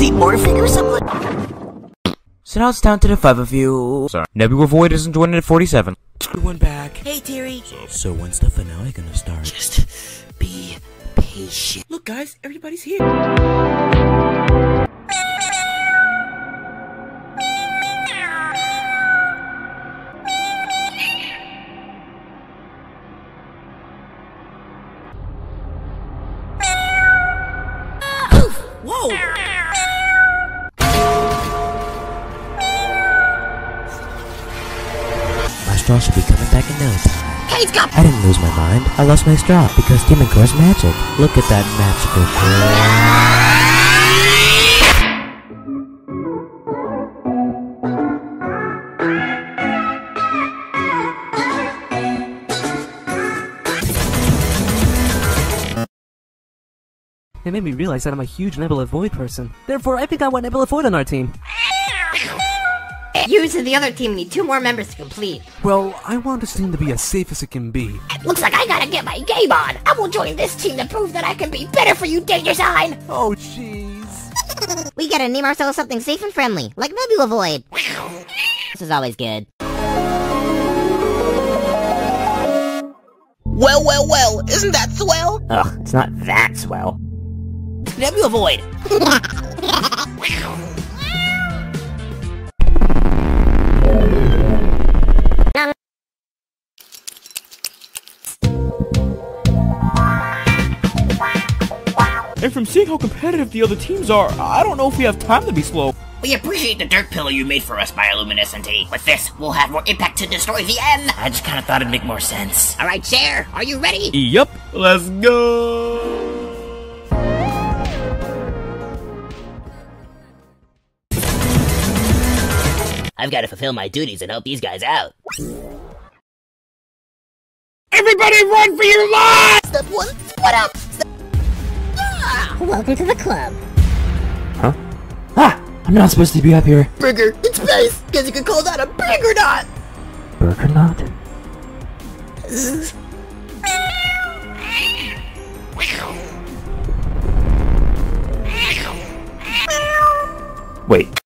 So now it's down to the five of you. Sorry. Nebula Void isn't joining at 47. Everyone back. Hey, Terry. So when's the finale gonna start? Just be patient. Look, guys, everybody's here. Whoa! My straw should be coming back in no time. Kate's got. I didn't lose my mind. I lost my straw because Demon Core's magic. Look at that magical core. It made me realize that I'm a huge Nebula Void person. Therefore, I think I want Nebula Void on our team. You and the other team need two more members to complete. Well, I want this team to be as safe as it can be. It looks like I gotta get my game on. I will join this team to prove that I can be better for you, Danger Sign. Oh, jeez. We gotta name ourselves something safe and friendly, like Nebula Void. This is always good. Well, well, well. Isn't that swell? Ugh, it's not that swell. Nebula Void. And from seeing how competitive the other teams are, I don't know if we have time to be slow. We appreciate the dirt pillow you made for us, Bioluminescent. With this, we'll have more impact to destroy the N. I just kinda thought it'd make more sense. Alright, Cher, are you ready? Yep, let's go! I've gotta fulfill my duties and help these guys out. Everybody run for your lives! Step one, split up! Step-! Welcome to the club. Huh? Ah! I'm not supposed to be up here. Burger in space! Guess you could call that a burger knot! Burger not? Wait,